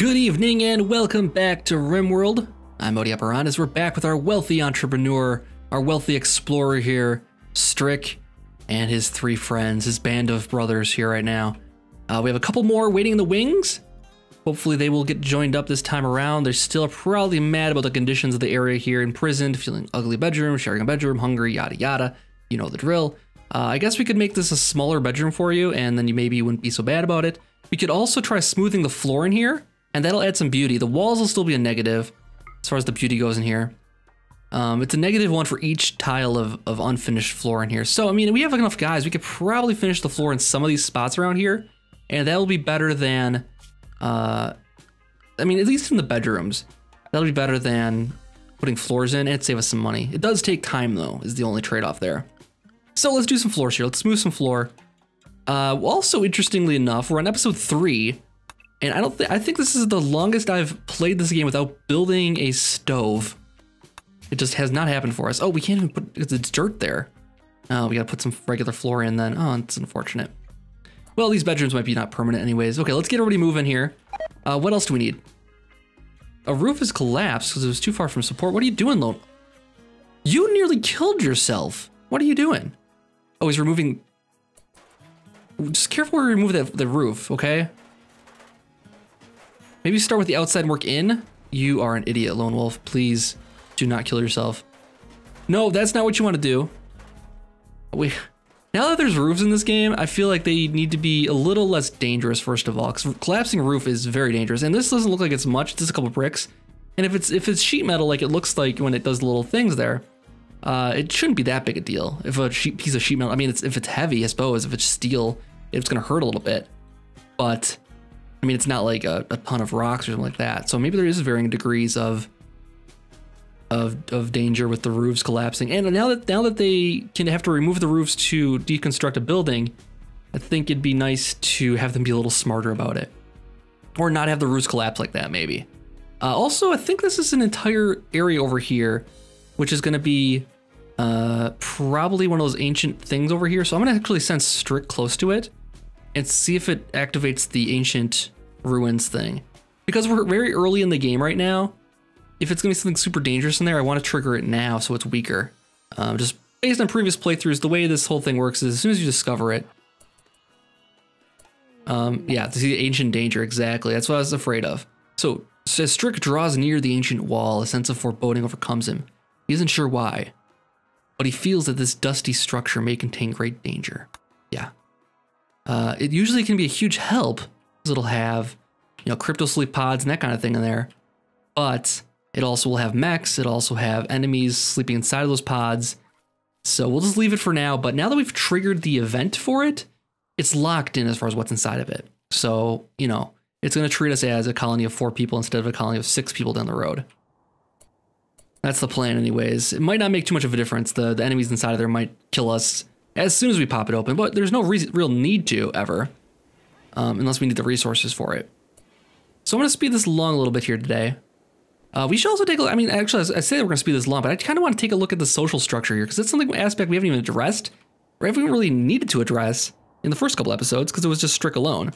Good evening and welcome back to RimWorld. I'm Modi Operandus. We're back with our wealthy entrepreneur, our wealthy explorer here, Strick, and his three friends, his band of brothers here right now. Uh, we have a couple more waiting in the wings. Hopefully they will get joined up this time around. They're still probably mad about the conditions of the area here, imprisoned, feeling ugly bedroom, sharing a bedroom, hungry, yada yada. You know the drill. Uh, I guess we could make this a smaller bedroom for you, and then you maybe wouldn't be so bad about it. We could also try smoothing the floor in here, and that'll add some beauty. The walls will still be a negative as far as the beauty goes in here. Um, it's a negative one for each tile of, of unfinished floor in here. So, I mean, we have enough guys. We could probably finish the floor in some of these spots around here, and that will be better than, uh, I mean, at least in the bedrooms. That'll be better than putting floors in and save us some money. It does take time, though, is the only trade-off there. So let's do some floors here. Let's move some floor. Uh, also, interestingly enough, we're on episode three, and I don't think I think this is the longest I've played this game without building a stove. It just has not happened for us. Oh, we can't even put it's dirt there. Oh, we gotta put some regular floor in then. Oh, it's unfortunate. Well, these bedrooms might be not permanent anyways. Okay, let's get everybody moving here. Uh, what else do we need? A roof has collapsed because it was too far from support. What are you doing, Lone? You nearly killed yourself. What are you doing? Oh, he's removing... Just careful where you remove that, the roof, okay? Maybe start with the outside and work in. You are an idiot, Lone Wolf. Please do not kill yourself. No, that's not what you want to do. We, now that there's roofs in this game, I feel like they need to be a little less dangerous, first of all, because collapsing a roof is very dangerous. And this doesn't look like it's much, it's just a couple bricks. And if it's if it's sheet metal like it looks like when it does little things there, uh, it shouldn't be that big a deal. If a sheet, piece of sheet metal, I mean, it's, if it's heavy, I suppose, if it's steel, it's gonna hurt a little bit. But I mean, it's not like a, a ton of rocks or something like that. So maybe there is varying degrees of of of danger with the roofs collapsing. And now that now that they can have to remove the roofs to deconstruct a building, I think it'd be nice to have them be a little smarter about it, or not have the roofs collapse like that. Maybe. Uh, also, I think this is an entire area over here, which is going to be uh, probably one of those ancient things over here. So I'm going to actually send Strick close to it and see if it activates the ancient ruins thing. Because we're very early in the game right now, if it's gonna be something super dangerous in there, I want to trigger it now so it's weaker. Um, just based on previous playthroughs, the way this whole thing works is as soon as you discover it, um, yeah, to see the ancient danger, exactly. That's what I was afraid of. So, as Strick draws near the ancient wall, a sense of foreboding overcomes him. He isn't sure why, but he feels that this dusty structure may contain great danger. Yeah, uh, it usually can be a huge help because it'll have, you know, crypto sleep pods and that kind of thing in there. But it also will have mechs. It also have enemies sleeping inside of those pods. So we'll just leave it for now. But now that we've triggered the event for it, it's locked in as far as what's inside of it. So, you know, it's going to treat us as a colony of four people instead of a colony of six people down the road. That's the plan anyways. It might not make too much of a difference. The, the enemies inside of there might kill us as soon as we pop it open, but there's no real need to ever, um, unless we need the resources for it. So I'm going to speed this along a little bit here today. Uh, we should also take a look, I mean, actually, I say we're going to speed this along, but I kind of want to take a look at the social structure here, because that's something aspect we haven't even addressed, or haven't really needed to address in the first couple episodes, because it was just Strick alone.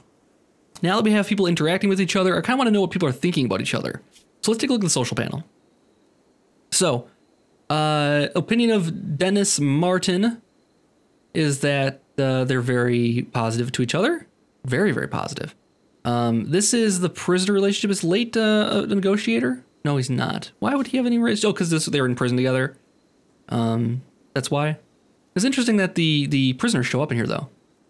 Now that we have people interacting with each other, I kind of want to know what people are thinking about each other. So let's take a look at the social panel. So, uh, opinion of Dennis Martin is that uh, they're very positive to each other. Very, very positive. Um, this is the prisoner relationship. Is late uh, a negotiator? No, he's not. Why would he have any? Oh, because they're in prison together. Um, that's why. It's interesting that the the prisoners show up in here though.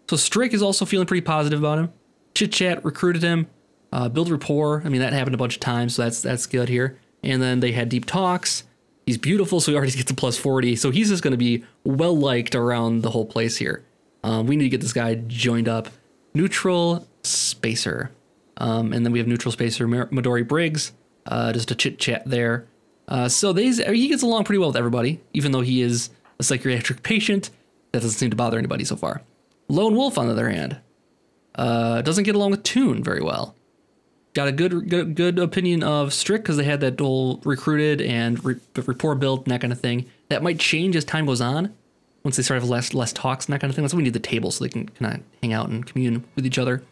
So Strick is also feeling pretty positive about him. Chit chat recruited him. Uh, build rapport. I mean that happened a bunch of times, so that's that's good here. And then they had deep talks. He's beautiful, so he already gets a plus 40. So he's just going to be well liked around the whole place here. Um, we need to get this guy joined up. Neutral Spacer. Um, and then we have Neutral Spacer Midori Briggs. Uh, just a chit chat there. Uh, so they, he gets along pretty well with everybody, even though he is a psychiatric patient. That doesn't seem to bother anybody so far. Lone Wolf, on the other hand, uh, doesn't get along with Toon very well got a good good, good opinion of Strick because they had that whole recruited and re- rapport built and that kind of thing. That might change as time goes on once they start having less less talks and that kind of thing. That's why we need the table so they can kind of hang out and commune with each other.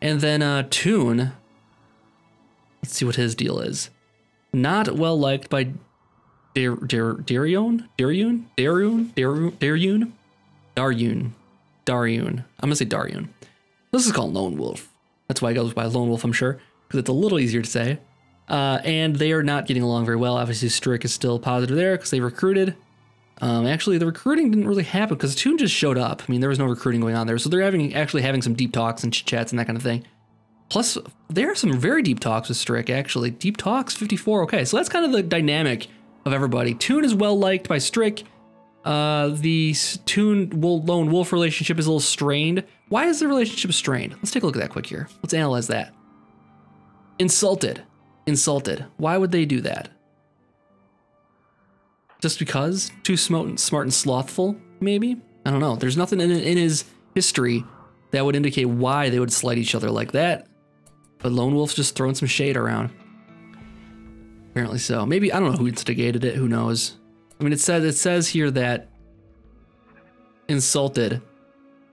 And then uh, Toon, Let's see what his deal is. Not well liked by Dar Dar Darion? Darion? Darion? Darion? Daryun. Daryun. I'm gonna say Daryun. This is called Lone Wolf. That's why it goes by Lone Wolf, I'm sure, because it's a little easier to say. Uh, and they are not getting along very well. Obviously, Strick is still positive there because they recruited. Um, actually, the recruiting didn't really happen because Toon just showed up. I mean, there was no recruiting going on there, so they're having actually having some deep talks and chats and that kind of thing. Plus, there are some very deep talks with Strick. Actually, deep talks 54. Okay, so that's kind of the dynamic of everybody. Toon is well liked by Strick. Uh, the Toon Lone Wolf relationship is a little strained. Why is the relationship strained? Let's take a look at that quick here. Let's analyze that. Insulted. Insulted. Why would they do that? Just because? Too smart, smart and slothful, maybe? I don't know. There's nothing in, in his history that would indicate why they would slight each other like that. But Lone Wolf's just throwing some shade around. Apparently so. Maybe I don't know who instigated it. Who knows? I mean, it says it says here that insulted,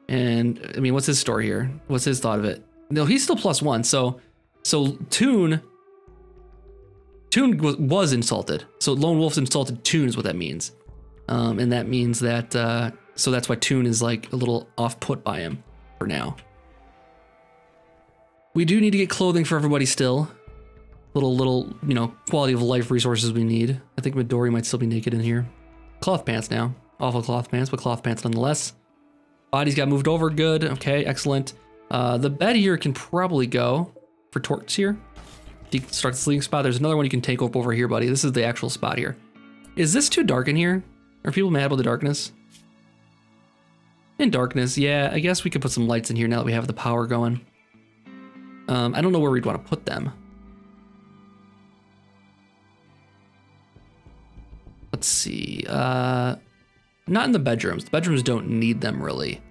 and I mean, what's his story here? What's his thought of it? No, he's still plus one. So, so Toon, Toon was, insulted. So Lone Wolf's insulted Toon is what that means. Um, and that means that, uh, so that's why Toon is like a little off put by him for now. We do need to get clothing for everybody still. Little, little, you know, quality of life resources we need. I think Midori might still be naked in here. Cloth pants now. Awful cloth pants, but cloth pants nonetheless. Bodies got moved over, good. Okay, excellent. Uh, the bed here can probably go for torts here deconstruct the sleeping spot. There's another one you can take up over here, buddy. This is the actual spot here. Is this too dark in here? Are people mad about the darkness? In darkness, yeah, I guess we could put some lights in here now that we have the power going. Um, I don't know where we'd want to put them. Let's see. Uh, not in the bedrooms. The bedrooms don't need them really.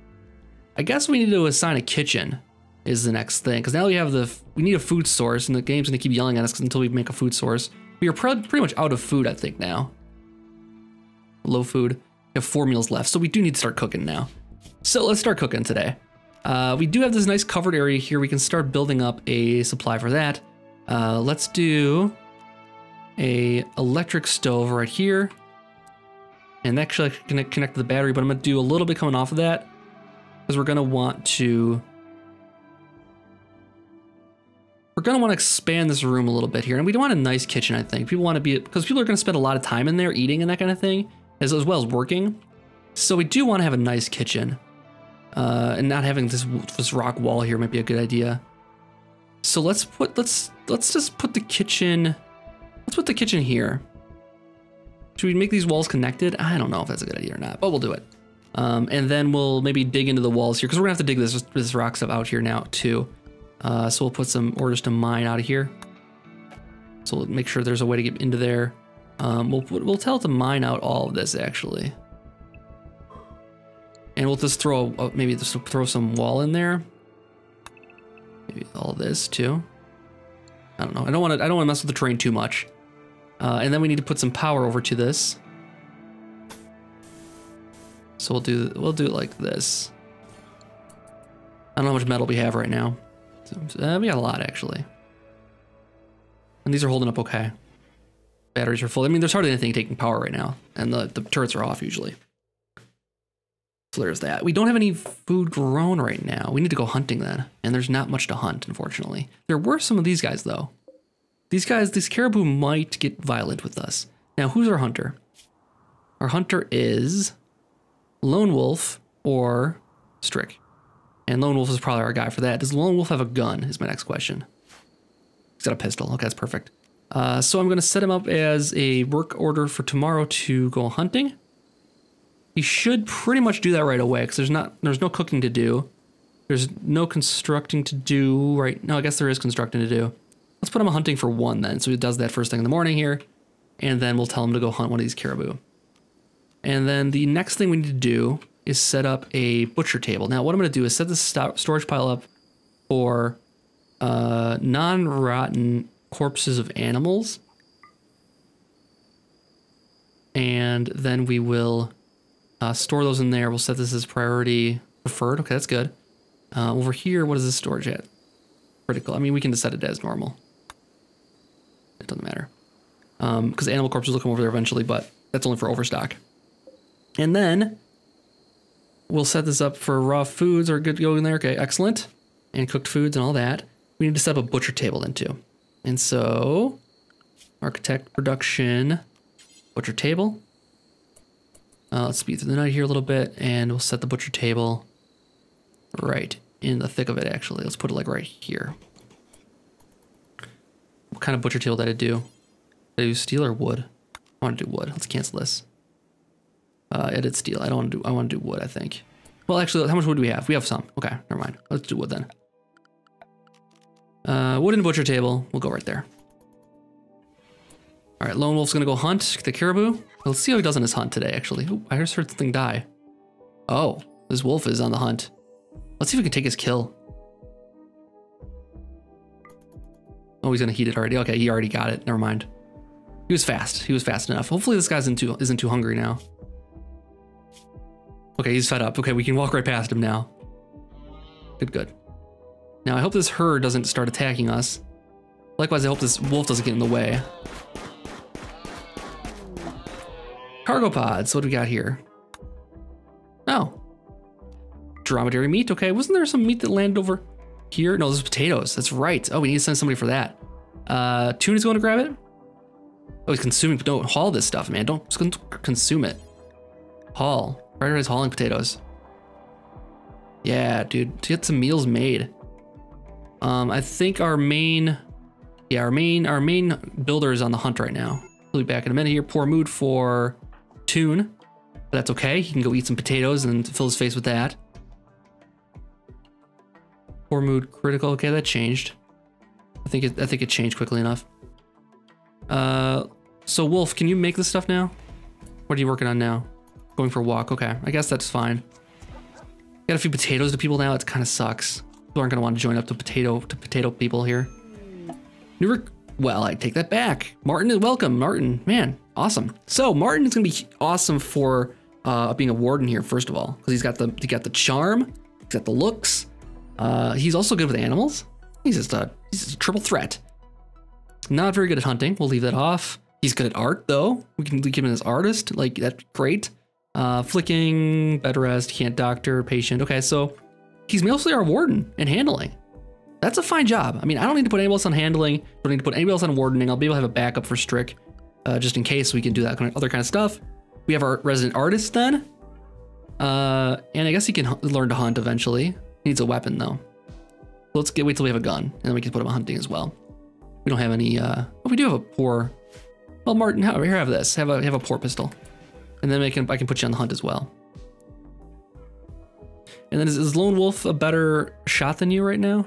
I guess we need to assign a kitchen is the next thing. Because now we have the, we need a food source and the game's gonna keep yelling at us until we make a food source. We are pretty much out of food, I think now. Low food. We have four meals left, so we do need to start cooking now. So let's start cooking today. Uh, we do have this nice covered area here. We can start building up a supply for that. Uh, let's do a electric stove right here. And actually I can connect to the battery, but I'm gonna do a little bit coming off of that because we're gonna want to we're going to want to expand this room a little bit here. And we want a nice kitchen, I think. People want to be, because people are going to spend a lot of time in there eating and that kind of thing, as, as well as working. So we do want to have a nice kitchen. Uh, and not having this, this rock wall here might be a good idea. So let's put, let's, let's just put the kitchen, let's put the kitchen here. Should we make these walls connected? I don't know if that's a good idea or not, but we'll do it. Um, and then we'll maybe dig into the walls here because we're gonna have to dig this, this rock stuff out here now too. Uh, so we'll put some orders to mine out of here. So we'll make sure there's a way to get into there. Um, we'll, we'll tell it to mine out all of this actually. And we'll just throw, uh, maybe just throw some wall in there. Maybe all this too. I don't know. I don't want to, I don't want to mess with the terrain too much. Uh, and then we need to put some power over to this. So we'll do, we'll do it like this. I don't know how much metal we have right now. Uh, we got a lot actually. And these are holding up okay. Batteries are full. I mean, there's hardly anything taking power right now, and the, the turrets are off usually. So there's that. We don't have any food grown right now. We need to go hunting then, and there's not much to hunt, unfortunately. There were some of these guys though. These guys, these caribou might get violent with us. Now, who's our hunter? Our hunter is Lone Wolf or Strick. And Lone Wolf is probably our guy for that. Does Lone Wolf have a gun? Is my next question. He's got a pistol. Okay, that's perfect. Uh, so I'm going to set him up as a work order for tomorrow to go hunting. He should pretty much do that right away because there's not there's no cooking to do. There's no constructing to do right. No, I guess there is constructing to do. Let's put him hunting for one then. So he does that first thing in the morning here, and then we'll tell him to go hunt one of these caribou. And then the next thing we need to do is set up a butcher table. Now, what I'm going to do is set this storage pile up for uh, non-rotten corpses of animals. And then we will uh, store those in there. We'll set this as priority preferred. Okay, that's good. Uh, over here, what is this storage at? Critical. I mean, we can just set it as normal. It doesn't matter. Because Animal corpses will come over there eventually, but that's only for overstock. And then we'll set this up for raw foods or good to go in there. Okay, excellent. And cooked foods and all that. We need to set up a butcher table then too. And so, architect production, butcher table. Uh, let's speed through the night here a little bit, and we'll set the butcher table right in the thick of it. Actually, let's put it like right here. What kind of butcher table did I do? Did I do steel or wood? I want to do wood. Let's cancel this. Uh, I did steel. I don't want to do. I want to do wood. I think. Well, actually, how much wood do we have? We have some. Okay, never mind. Let's do wood then. Uh, wooden butcher table. We'll go right there. All right, Lone Wolf's gonna go hunt the caribou. Let's see how he does on his hunt today. Actually, Ooh, I just heard something die. Oh, this wolf is on the hunt. Let's see if we can take his kill. Oh, he's gonna heat it already. Okay, he already got it. Never mind. He was fast. He was fast enough. Hopefully this guy's isn't too isn't too hungry now. Okay, he's fed up. Okay, we can walk right past him now. Good, good. Now I hope this herd doesn't start attacking us. Likewise, I hope this wolf doesn't get in the way. Cargo pods, what do we got here? Oh. Dromedary meat, okay. Wasn't there some meat that landed over here? No, those potatoes, that's right. Oh, we need to send somebody for that. Uh, Tuna's going to grab it? Oh, he's consuming, don't haul this stuff, man. Don't consume it. Haul. Prioritize hauling potatoes. Yeah, dude, to get some meals made. Um, I think our main, yeah, our main, our main builder is on the hunt right now. We'll be back in a minute here. Poor mood for Toon, but that's okay. He can go eat some potatoes and fill his face with that. Poor mood critical. Okay, that changed. I think it, I think it changed quickly enough. Uh, so Wolf, can you make this stuff now? What are you working on now? Going for a walk. Okay, I guess that's fine. Got a few potatoes to people now. It kind of sucks. People aren't gonna want to join up to potato to potato people here. New well, I take that back. Martin is welcome. Martin, man, awesome. So Martin is gonna be awesome for uh, being a warden here. First of all, because he's got the he got the charm, he's got the looks. Uh, he's also good with animals. He's just a he's just a triple threat. Not very good at hunting. We'll leave that off. He's good at art though. We can keep him as artist. Like that's great. Uh, flicking, bed rest, can't doctor, patient. Okay, so he's mostly our warden and handling. That's a fine job. I mean, I don't need to put anybody else on handling. Don't need to put anybody else on wardening. I'll be able to have a backup for Strick, uh, just in case we can do that kind of other kind of stuff. We have our resident artist then. Uh, and I guess he can learn to hunt eventually. He needs a weapon though. Let's get wait till we have a gun, and then we can put him on hunting as well. We don't have any. Uh, oh, we do have a poor. Well, Martin, here have this. Have a have a poor pistol, and then I can I can put you on the hunt as well. And then is, is Lone Wolf a better shot than you right now?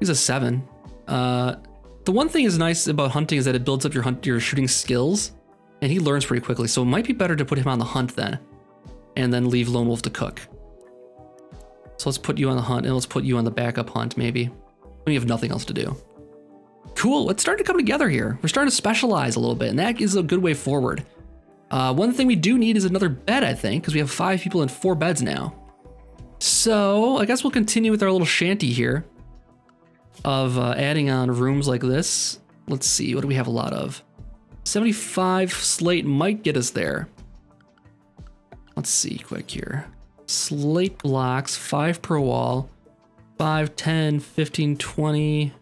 He's a seven. Uh, the one thing is nice about hunting is that it builds up your hunt your shooting skills, and he learns pretty quickly. So it might be better to put him on the hunt then, and then leave Lone Wolf to cook. So let's put you on the hunt, and let's put you on the backup hunt maybe. When you have nothing else to do. Cool. It's starting to come together here. We're starting to specialize a little bit, and that is a good way forward. Uh, one thing we do need is another bed, I think, because we have five people in four beds now. So I guess we'll continue with our little shanty here of uh, adding on rooms like this. Let's see, what do we have a lot of? 75 slate might get us there. Let's see quick here. Slate blocks, five per wall, 5, 10, 15, 20.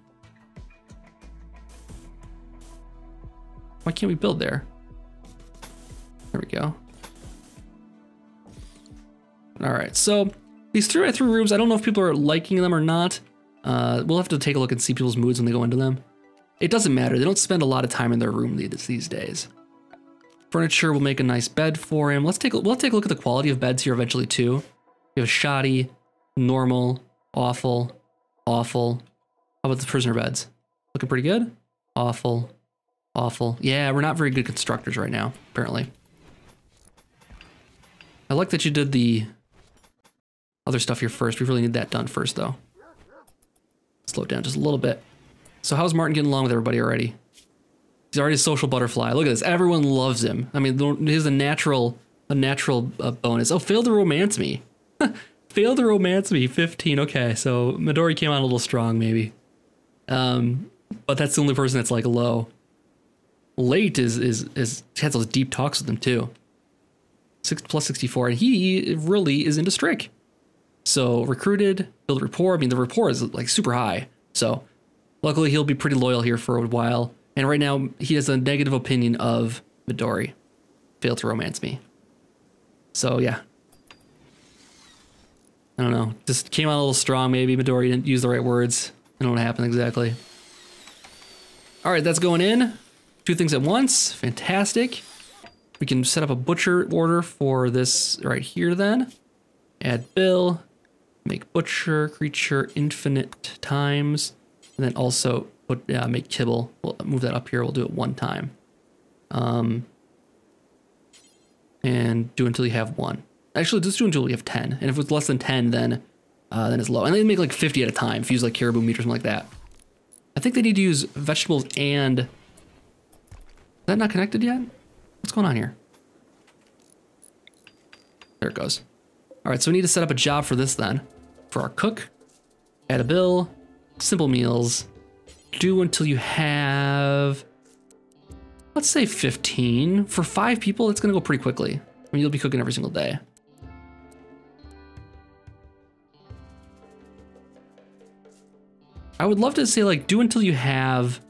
Why can't we build there? There we go. All right, so these three by three rooms, I don't know if people are liking them or not. Uh, we'll have to take a look and see people's moods when they go into them. It doesn't matter. They don't spend a lot of time in their room these days. Furniture will make a nice bed for him. Let's take a, we'll take a look at the quality of beds here eventually too. We have shoddy, normal, awful, awful. How about the prisoner beds? Looking pretty good. Awful, awful. Yeah, we're not very good constructors right now, apparently. I like that you did the other stuff here first. We really need that done first, though. Slow down just a little bit. So how's Martin getting along with everybody already? He's already a social butterfly. Look at this. Everyone loves him. I mean, he's a natural, a natural uh, bonus. Oh, failed to romance me. failed to romance me. 15. Okay, so Midori came on a little strong, maybe. Um, but that's the only person that's like low. Late is is is has those deep talks with him too. Six plus sixty four, and he really is into Strick. So recruited, build rapport. I mean, the rapport is like super high. So luckily, he'll be pretty loyal here for a while. And right now, he has a negative opinion of Midori. Failed to romance me. So yeah. I don't know. Just came out a little strong. Maybe Midori didn't use the right words. I don't know what happened exactly. All right, that's going in. Two things at once. Fantastic. We can set up a butcher order for this right here then. Add bill, make butcher, creature infinite times, and then also put uh, make kibble. We'll move that up here. We'll do it one time. Um, and do until you have one. Actually, just do until you have 10. And if it's less than 10, then uh, then it's low. And they make like 50 at a time if you use like caribou meat or something like that. I think they need to use vegetables and... That not connected yet? What's going on here? There it goes. All right, so we need to set up a job for this then. For our cook, add a bill, simple meals, do until you have, let's say 15. For five people, it's gonna go pretty quickly. I mean, you'll be cooking every single day. I would love to say like do until you have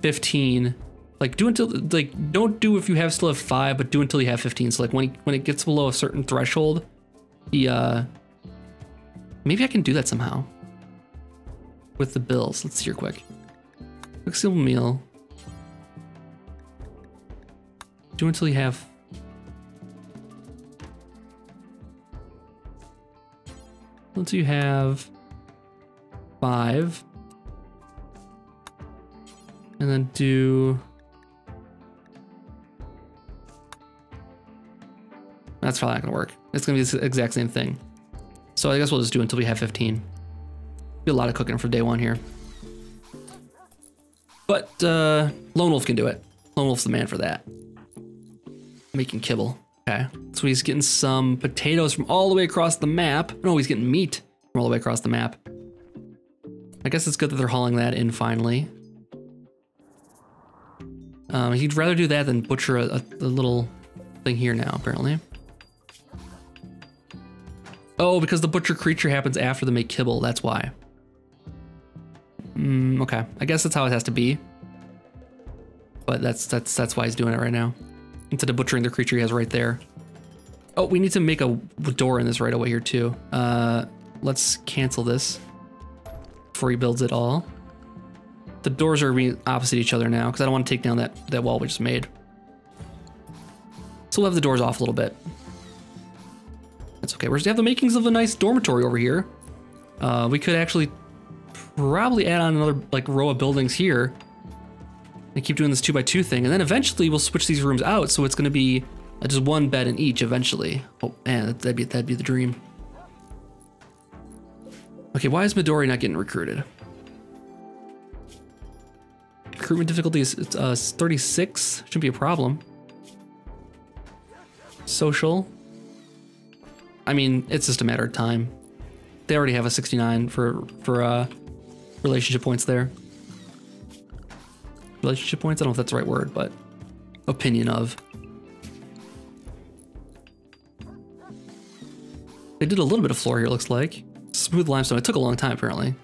15. Like do until like don't do if you have still have five, but do until you have 15. So like when he, when it gets below a certain threshold, he uh maybe I can do that somehow. With the bills. Let's see here quick. Quick simple meal. Do until you have until you have five. And then do... That's probably not gonna work. It's gonna be the exact same thing. So I guess we'll just do until we have 15. Be a lot of cooking for day one here. But uh, Lone Wolf can do it. Lone Wolf's the man for that. Making kibble. Okay, so he's getting some potatoes from all the way across the map. No, he's getting meat from all the way across the map. I guess it's good that they're hauling that in finally. Um, he'd rather do that than butcher a, a, a little thing here now, apparently. Oh, because the butcher creature happens after the make kibble, that's why. Mm, okay, I guess that's how it has to be. But that's that's that's why he's doing it right now. Instead of butchering the creature he has right there. Oh, we need to make a door in this right away here too. Uh, let's cancel this before he builds it all. The doors are being opposite each other now because I don't want to take down that, that wall we just made. So we'll have the doors off a little bit. That's okay. We're just have the makings of a nice dormitory over here. Uh, we could actually probably add on another like row of buildings here and keep doing this two by two thing. And then eventually we'll switch these rooms out. So it's going to be just one bed in each eventually. Oh man, that'd be, that'd be the dream. Okay, why is Midori not getting recruited? Recruitment difficulty is uh, 36. Shouldn't be a problem. Social. I mean, it's just a matter of time. They already have a 69 for for uh, relationship points there. Relationship points? I don't know if that's the right word, but opinion of. They did a little bit of floor here, looks like. Smooth limestone. It took a long time, apparently.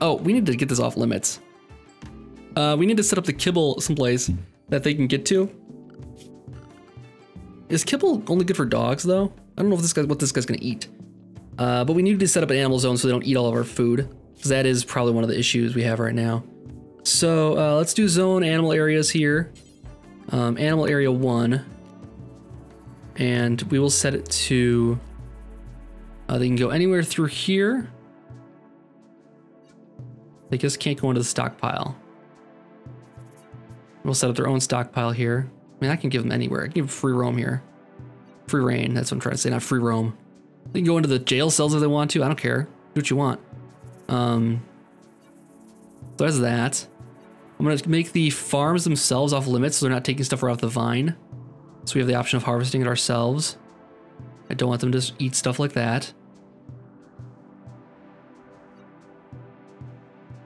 Oh, we need to get this off limits. Uh, we need to set up the kibble someplace that they can get to. Is kibble only good for dogs, though? I don't know if this guy, what this guy's gonna eat. Uh, but we need to set up an animal zone so they don't eat all of our food. Because that is probably one of the issues we have right now. So uh, let's do zone animal areas here. Um, animal area one. And we will set it to uh, they can go anywhere through here. They just can't go into the stockpile. We'll set up their own stockpile here. I mean, I can give them anywhere. I can give them free roam here. Free reign, that's what I'm trying to say, not free roam. They can go into the jail cells if they want to. I don't care. Do what you want. Um, so there's that. I'm going to make the farms themselves off limits so they're not taking stuff right off the vine. So we have the option of harvesting it ourselves. I don't want them to just eat stuff like that.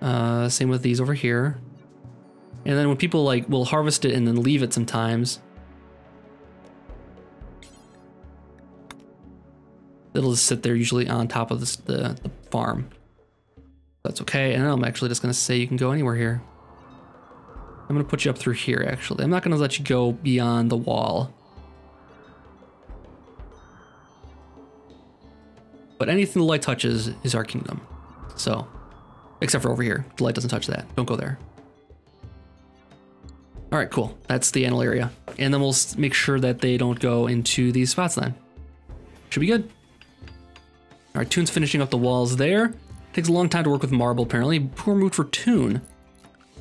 Uh, same with these over here. And then when people like will harvest it and then leave it sometimes, it'll just sit there usually on top of this, the, the farm. That's okay. And I'm actually just gonna say you can go anywhere here. I'm gonna put you up through here actually. I'm not gonna let you go beyond the wall. But anything the light touches is our kingdom. So, except for over here. The light doesn't touch that. Don't go there. All right, cool. That's the animal area. And then we'll make sure that they don't go into these spots then. Should be good. All right, Toon's finishing up the walls there. Takes a long time to work with marble, apparently. Poor mood for Toon.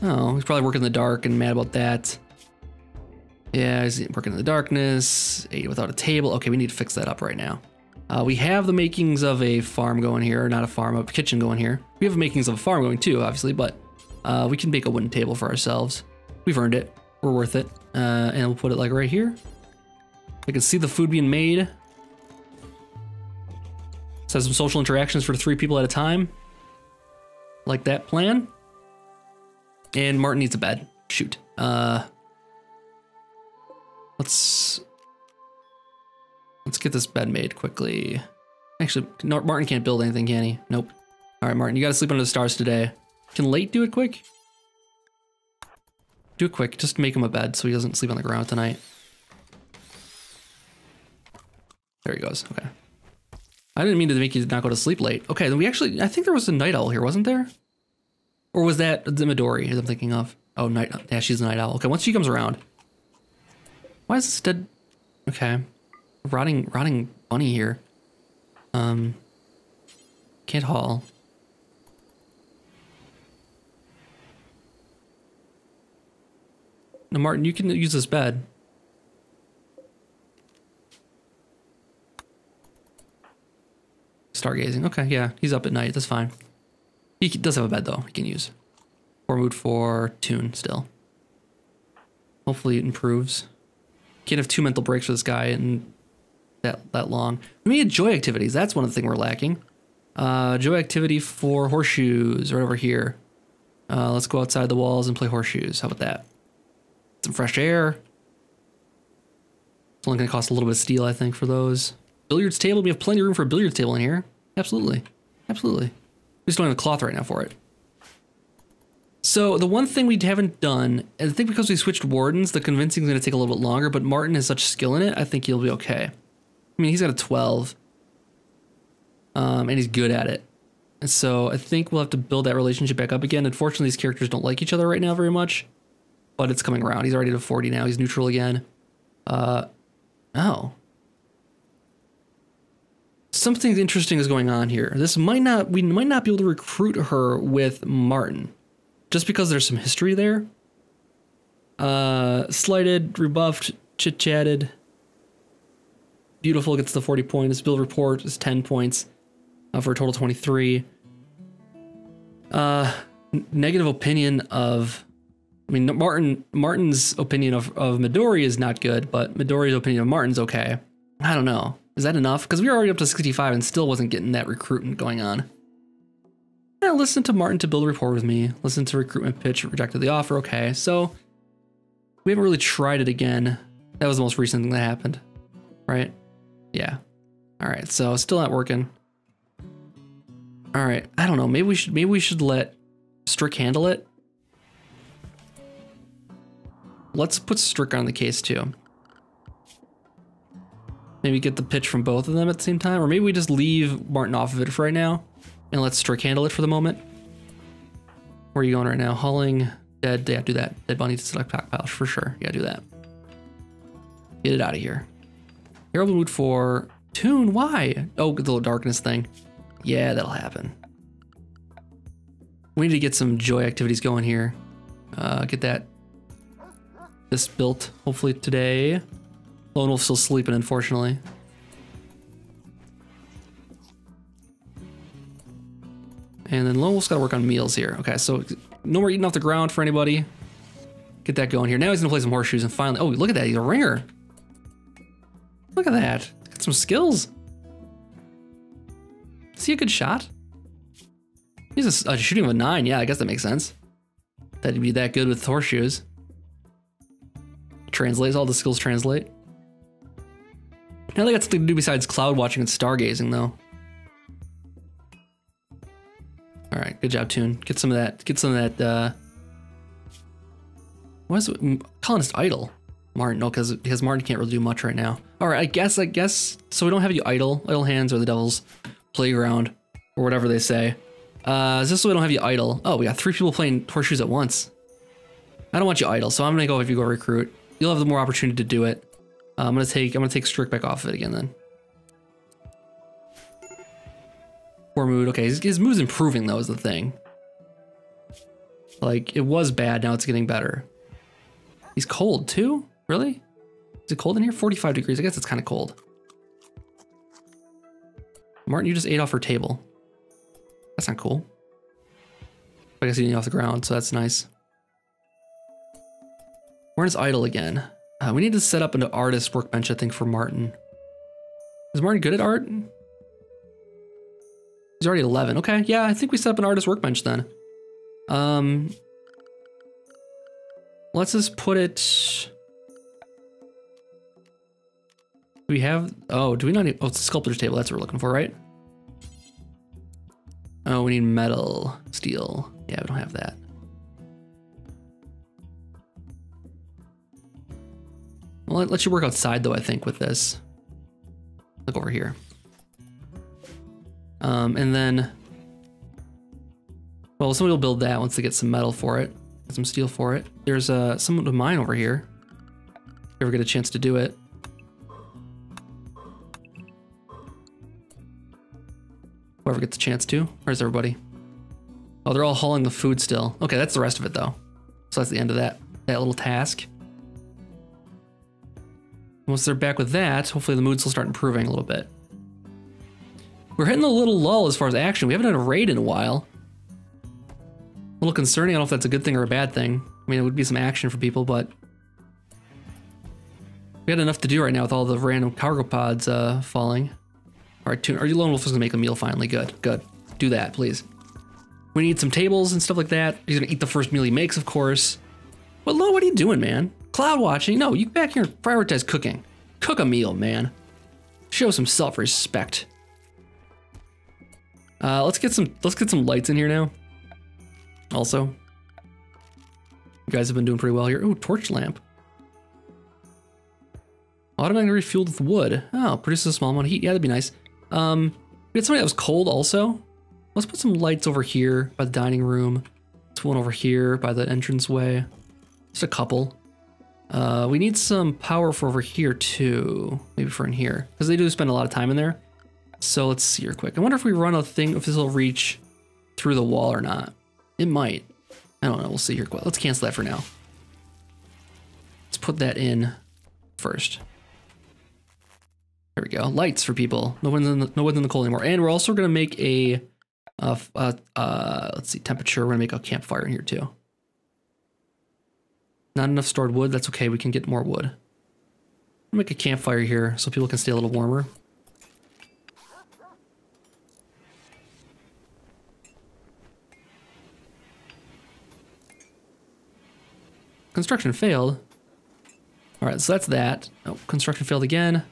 Oh, he's probably working in the dark and mad about that. Yeah, he's working in the darkness. Ate without a table. Okay, we need to fix that up right now. Uh, we have the makings of a farm going here. Not a farm, a kitchen going here. We have the makings of a farm going too, obviously, but uh, we can make a wooden table for ourselves. We've earned it. We're worth it. Uh, and we'll put it like right here. I can see the food being made. Says some social interactions for three people at a time. Like that plan. And Martin needs a bed. Shoot. Uh, let's let's get this bed made quickly. Actually, Martin can't build anything, can he? Nope. All right, Martin, you got to sleep under the stars today. Can Late do it quick? Do it quick. Just make him a bed so he doesn't sleep on the ground tonight. There he goes. Okay. I didn't mean to make you not go to sleep late. Okay, then we actually, I think there was a night owl here, wasn't there? Or was that the Midori I'm thinking of? Oh, night, yeah, she's a night owl. Okay, once she comes around. Why is this dead? Okay. Rotting, rotting bunny here. Um, Hall. No, Martin, you can use this bed. Stargazing. Okay, yeah, he's up at night. That's fine. He does have a bed though. He can use. Poor mood for Toon still. Hopefully it improves. Can't have two mental breaks for this guy and that that long. We need joy activities. That's one of the things we're lacking. Uh, joy activity for horseshoes right over here. Uh, let's go outside the walls and play horseshoes. How about that? Some fresh air. It's only going to cost a little bit of steel, I think, for those. Billiards table. We have plenty of room for a billiards table in here. Absolutely. Absolutely. We just don't have the cloth right now for it. So the one thing we haven't done, and I think because we switched wardens, the convincing is going to take a little bit longer, but Martin has such skill in it, I think he'll be okay. I mean, he's got a 12. Um, and he's good at it. And so I think we'll have to build that relationship back up again. Unfortunately, these characters don't like each other right now very much, but it's coming around. He's already to 40 now. He's neutral again. Uh, oh. Something interesting is going on here. This might not, we might not be able to recruit her with Martin just because there's some history there. Uh, slighted, rebuffed, chit chatted. Beautiful gets the 40 points. Build report is 10 points uh, for a total 23. Uh, negative opinion of, I mean, Martin Martin's opinion of, of Midori is not good, but Midori's opinion of Martin's okay. I don't know. Is that enough? Because we were already up to 65 and still wasn't getting that recruitment going on. Yeah, listen to Martin to build rapport with me. Listen to recruitment pitch, rejected the offer. Okay, so we haven't really tried it again. That was the most recent thing that happened, right? Yeah. All right, so still not working. All right, I don't know. Maybe we should maybe we should let Strick handle it. Let's put Strick on the case too. Maybe get the pitch from both of them at the same time, or maybe we just leave Martin off of it for right now and let Strick handle it for the moment. Where are you going right now? Hauling, dead, yeah, do that. Dead bunny to select pack pouch for sure. Yeah, do that. Get it out of here. Herald mood for Toon. Why? Oh, the little darkness thing. Yeah, that'll happen. We need to get some joy activities going here. Uh, get that this built hopefully today. Lone Wolf's still sleeping, unfortunately. And then Lone Wolf's got to work on meals here. Okay, so no more eating off the ground for anybody. Get that going here. Now he's going to play some horseshoes and finally... Oh, look at that. He's a ringer. Look at that. Got some skills. Is he a good shot? He's a, a shooting of a 9. Yeah, I guess that makes sense. that he'd be that good with horseshoes. Translates all the skills translate. Now they got something to do besides cloud watching and stargazing, though. All right, good job, Toon. Get some of that. Get some of that. Uh, what is it? Colonist idle. Martin, no, because because Martin can't really do much right now. All right, I guess I guess so. We don't have you idle, idle hands, or the devil's playground, or whatever they say. Uh, is this so we don't have you idle? Oh, we got three people playing horseshoes at once. I don't want you idle, so I'm gonna go if you go recruit. You'll have the more opportunity to do it. Uh, I'm gonna take I'm gonna take Strick back off of it again then. Poor mood. Okay, his, his mood's improving though is the thing. Like it was bad, now it's getting better. He's cold too. Really? Is it cold in here? 45 degrees. I guess it's kind of cold. Martin, you just ate off her table. That's not cool. I guess eating off the ground, so that's nice. Martin's idle again. Uh, we need to set up an artist workbench, I think, for Martin. Is Martin good at art? He's already 11. Okay, yeah, I think we set up an artist workbench then. Um, let's just put it... Do we have... Oh, do we not need... Oh, it's a sculptor's table. That's what we're looking for, right? Oh, we need metal, steel. Yeah, we don't have that. Well, let you work outside though, I think, with this. Look over here. Um, and then, well, somebody will build that once they get some metal for it, some steel for it. There's uh, someone to mine over here. If you ever get a chance to do it. Whoever gets a chance to. Where's everybody? Oh, they're all hauling the food still. Okay, that's the rest of it though. So that's the end of that that little task. Once they're back with that, hopefully the moods will start improving a little bit. We're hitting a little lull as far as action. We haven't had a raid in a while. A little concerning. I don't know if that's a good thing or a bad thing. I mean, it would be some action for people, but we got enough to do right now with all the random cargo pods uh, falling. All right, are you lone wolf is gonna make a meal finally? Good, good. Do that, please. We need some tables and stuff like that. He's gonna eat the first meal he makes, of course. But Lo, what are you doing, man? Cloud watching? No, you back here and prioritize cooking. Cook a meal, man. Show some self-respect. Uh, let's get some let's get some lights in here now. Also, you guys have been doing pretty well here. Oh, torch lamp. Automatically refueled with wood. Oh, produces a small amount of heat. Yeah, that'd be nice. Um, we had somebody that was cold also. Let's put some lights over here by the dining room. Let's one over here by the entranceway. Just a couple. Uh, we need some power for over here too. Maybe for in here. Because they do spend a lot of time in there. So let's see here quick. I wonder if we run a thing, if this will reach through the wall or not. It might. I don't know. We'll see here. quick. Let's cancel that for now. Let's put that in first. There we go. Lights for people. No one's in the, no one's in the cold anymore. And we're also going to make a, uh, uh, let's see, temperature. We're going to make a campfire in here too. Not enough stored wood. That's okay. We can get more wood. make a campfire here so people can stay a little warmer. Construction failed. All right, so that's that. Oh, construction failed again.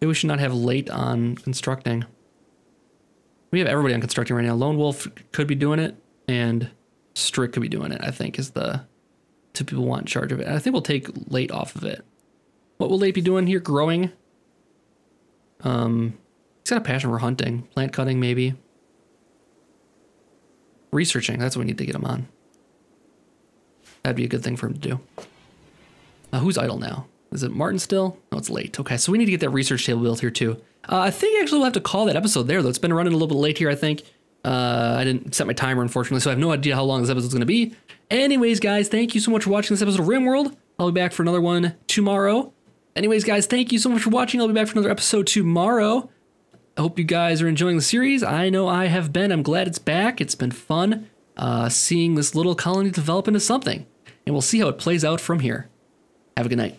Maybe we should not have late on constructing. We have everybody on constructing right now. Lone Wolf could be doing it, and Strick could be doing it, I think, is the two people want in charge of it. I think we'll take late off of it. What will late be doing here? Growing? Um, he's got a passion for hunting. Plant cutting, maybe. Researching, that's what we need to get him on. That'd be a good thing for him to do. Uh, who's idle now? Is it Martin still? No, it's late. Okay, so we need to get that research table built here too. Uh, I think actually we'll have to call that episode there though. It's been running a little bit late here, I think. Uh, I didn't set my timer, unfortunately, so I have no idea how long this episode's going to be. Anyways, guys, thank you so much for watching this episode of RimWorld. I'll be back for another one tomorrow. Anyways, guys, thank you so much for watching. I'll be back for another episode tomorrow. I hope you guys are enjoying the series. I know I have been. I'm glad it's back. It's been fun uh, seeing this little colony develop into something. And we'll see how it plays out from here. Have a good night.